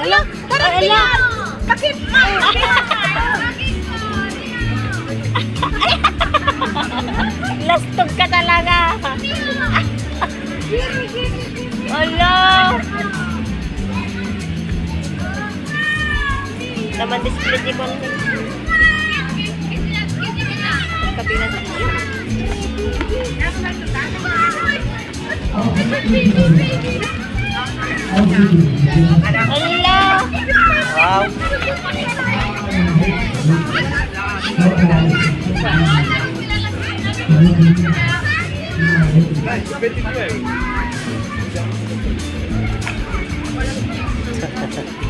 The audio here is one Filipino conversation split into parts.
Hello? tara sila! Bakit? Lastog ka talaga. Ala! Naman display di ko lang. Kapi na sa iyo. Hello. Wow.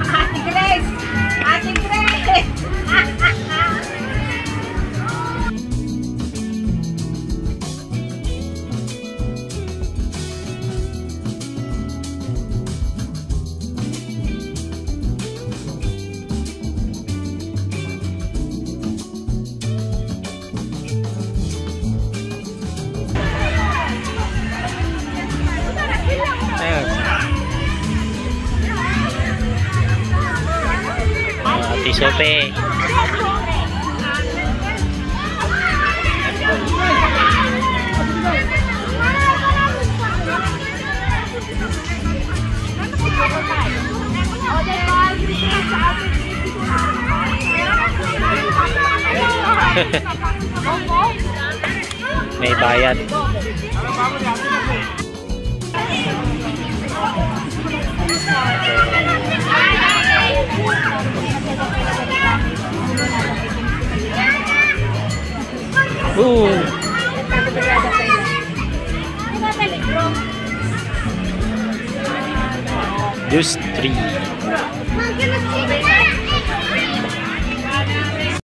Ate Grace! Ate Grace! di sope May bayad. Thank Cool. Just three.